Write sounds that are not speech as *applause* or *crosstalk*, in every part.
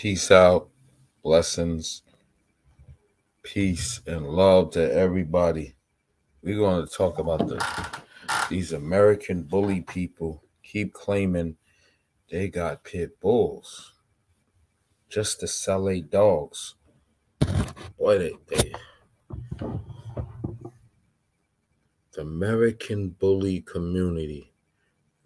Peace out. Blessings. Peace and love to everybody. We're going to talk about the these American bully people keep claiming they got pit bulls just to sell their dogs. Boy, they, they the American bully community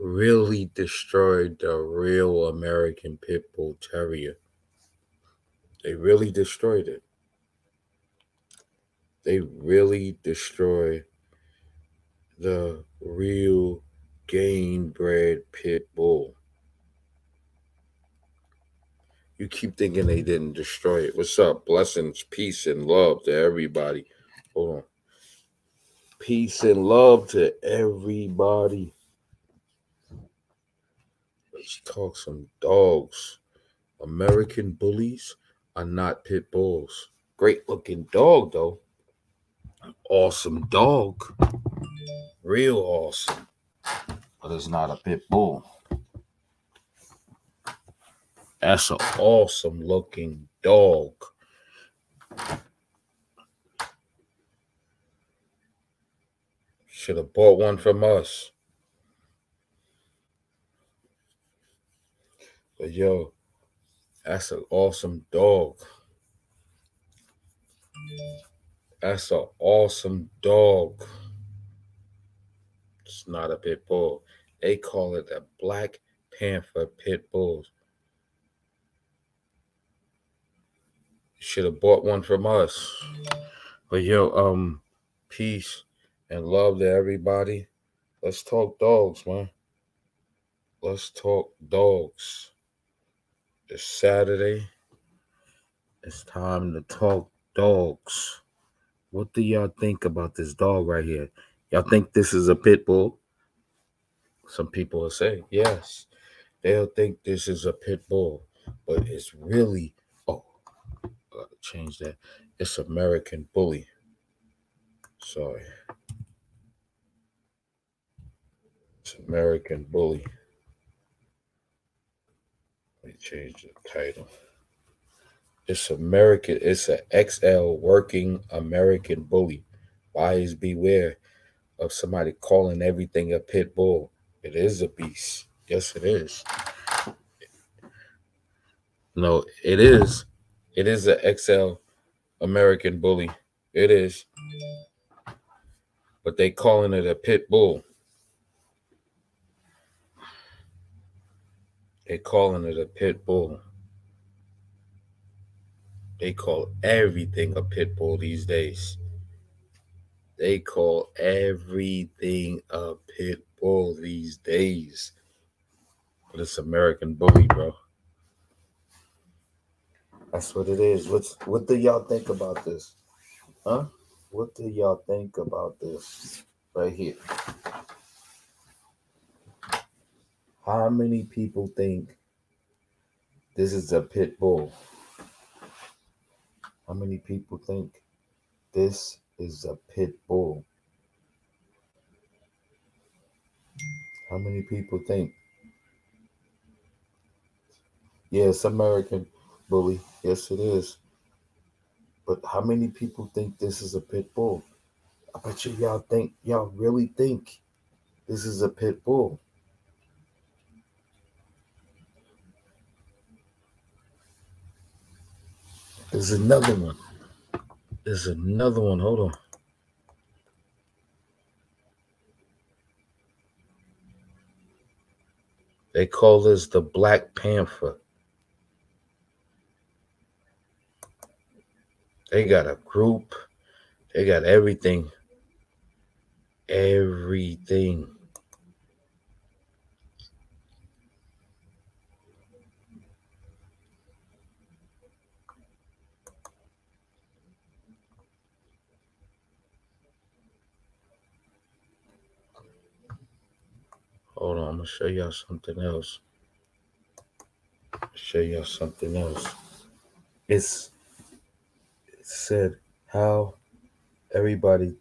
really destroyed the real American pit bull terrier. They really destroyed it. They really destroyed the real game bred pit bull. You keep thinking they didn't destroy it. What's up? Blessings, peace, and love to everybody. Hold on. Peace and love to everybody. Let's talk some dogs. American bullies are not pit bulls. Great looking dog, though. Awesome dog. Real awesome. But it's not a pit bull. That's an awesome looking dog. Should have bought one from us. But yo, that's an awesome dog. That's an awesome dog. It's not a pit bull. They call it a Black Panther pit bull. Should have bought one from us. But yo, um, peace and love to everybody. Let's talk dogs, man. Let's talk dogs. It's Saturday. It's time to talk dogs. What do y'all think about this dog right here? Y'all think this is a pit bull? Some people will say yes. They'll think this is a pit bull, but it's really oh, I gotta change that. It's American bully. Sorry. It's American bully. Change the title. It's American, it's an XL working American bully. Buyers beware of somebody calling everything a pit bull. It is a beast. Yes, it is. No, it is. It is an XL American bully. It is. But they calling it a pit bull. They calling it a pit bull. They call everything a pit bull these days. They call everything a pit bull these days. But it's American bully, bro. That's what it is. What's what do y'all think about this? Huh? What do y'all think about this right here? How many people think this is a pit bull? How many people think this is a pit bull? How many people think? Yes, American bully. Yes, it is. But how many people think this is a pit bull? I bet you y'all think y'all really think this is a pit bull. There's another one. There's another one. Hold on. They call this the Black Panther. They got a group. They got everything. Everything. hold on, I'm gonna show y'all something else. Show y'all something else. It's it said how everybody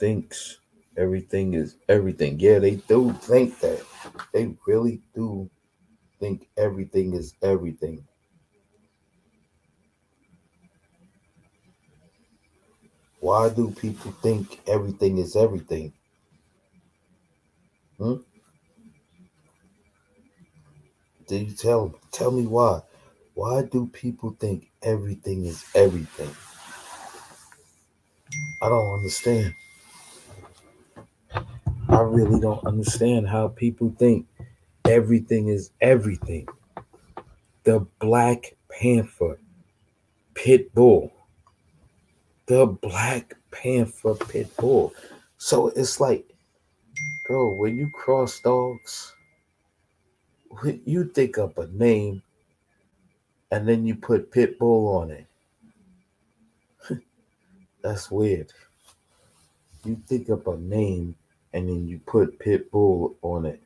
thinks everything is everything. Yeah, they do think that. They really do think everything is everything. Why do people think everything is everything? Hmm? You tell tell me why? Why do people think everything is everything? I don't understand. I really don't understand how people think everything is everything. The Black Panther Pit Bull. The Black Panther Pit Bull. So it's like, bro, when you cross dogs, you think up a name and then you put pit bull on it. *laughs* That's weird. You think up a name and then you put pit bull on it.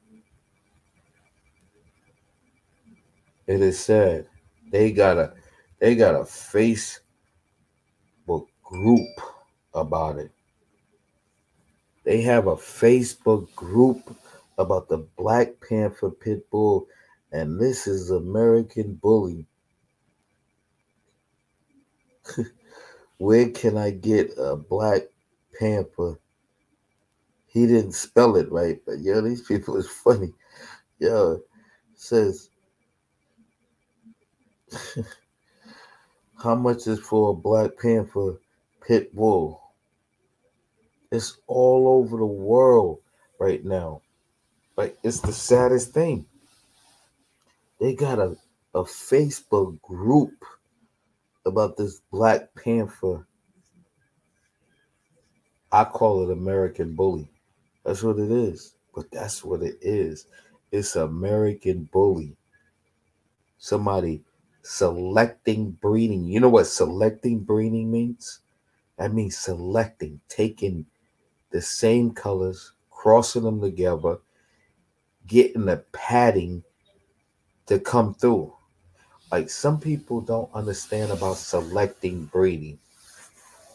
It is sad. they got a they got a Facebook group about it. They have a Facebook group about the Black Panther pit bull, and this is American Bully. *laughs* Where can I get a Black Panther? He didn't spell it right, but yo, these people is funny. Yo, says how much is for a Black Panther pit bull? It's all over the world right now. Like it's the saddest thing. They got a, a Facebook group about this Black Panther. I call it American Bully. That's what it is. But that's what it is. It's American Bully. Somebody selecting breeding. You know what selecting breeding means? That means selecting, taking the same colors, crossing them together, getting the padding to come through. Like some people don't understand about selecting breeding.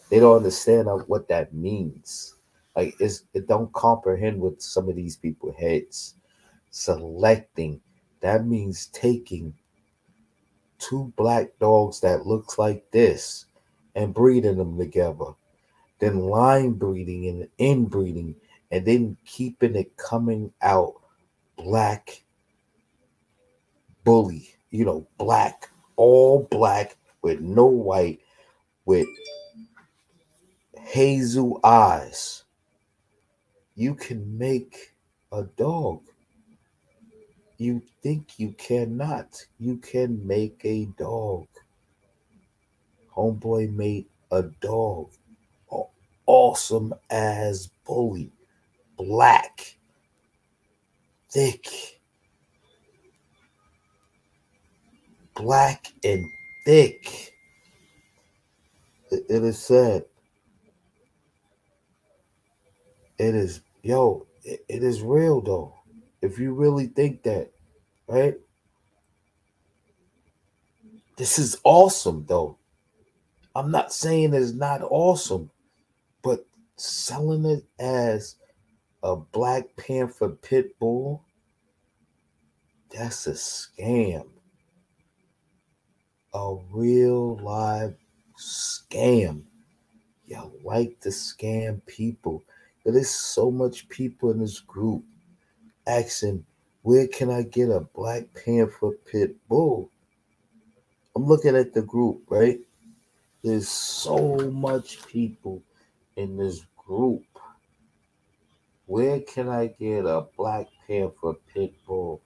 They don't understand what that means. Like it's, it don't comprehend with some of these people heads. Selecting that means taking two black dogs that looks like this and breeding them together. Then line breeding and inbreeding and then keeping it coming out black bully, you know, black, all black with no white, with hazel eyes. You can make a dog. You think you cannot. You can make a dog. Homeboy made a dog. Awesome as bully. Black thick. Black and thick. It, it is said. It is, yo, it, it is real though. If you really think that, right? This is awesome though. I'm not saying it's not awesome, but selling it as a Black Panther pit bull, that's a scam. A real live scam. Y'all like to scam people. There's so much people in this group asking, where can I get a Black Panther pit bull? I'm looking at the group, right? There's so much people in this group where can I get a Black Panther pit bull?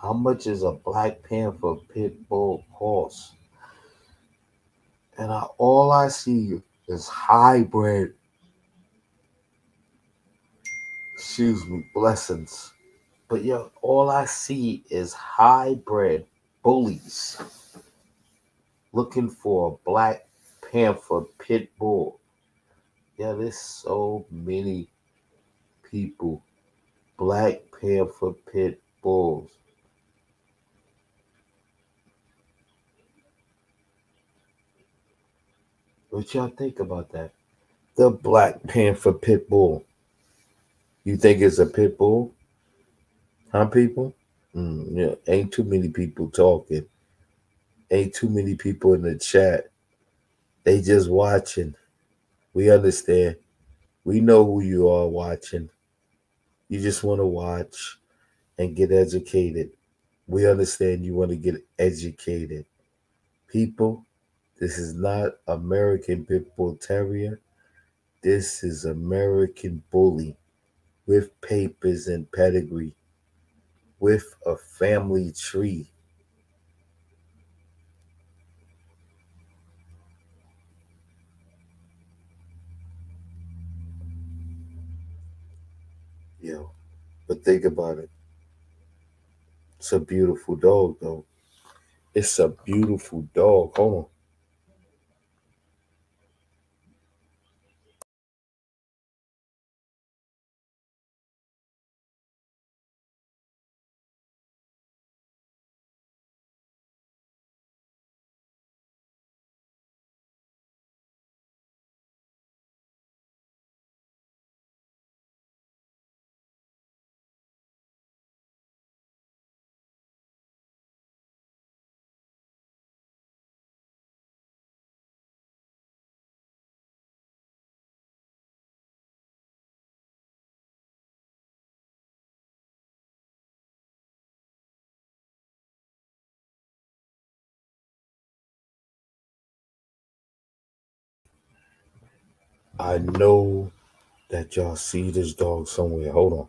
How much is a Black Panther pit bull cost? And I, all I see is hybrid. Excuse me, blessings. But yeah, all I see is hybrid bullies looking for a Black Panther pit bull. Yeah, there's so many people, Black Panther pit bulls. What y'all think about that? The Black Panther pit bull. You think it's a pit bull? Huh, people? Mm, yeah, ain't too many people talking. Ain't too many people in the chat. They just watching. We understand. We know who you are watching. You just want to watch and get educated. We understand you want to get educated. People, this is not American Pit Bull Terrier. This is American Bully with papers and pedigree, with a family tree. But think about it. It's a beautiful dog, though. It's a beautiful dog. Hold on. I know that y'all see this dog somewhere. Hold on.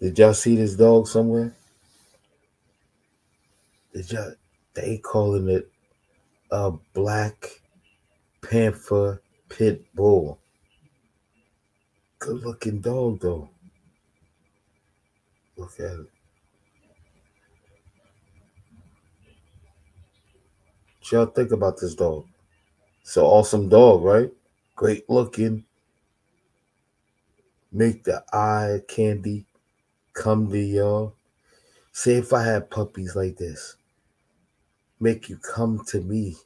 Did y'all see this dog somewhere? Did y'all? They calling it a black panther pit bull. Good looking dog though. Look at it. Y'all think about this dog? It's an awesome dog, right? Great looking. Make the eye candy come to y'all. Say if I had puppies like this, make you come to me.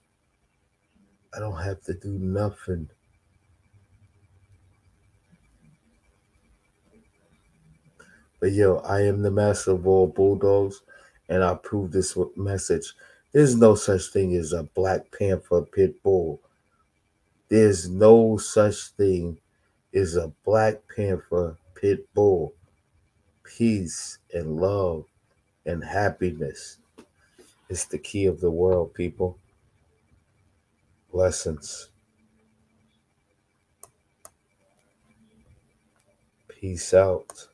I don't have to do nothing. But yo, I am the master of all bulldogs, and I prove this message. There's no such thing as a Black Panther pit bull. There's no such thing as a Black Panther pit bull. Peace and love and happiness is the key of the world, people. Blessings. Peace out.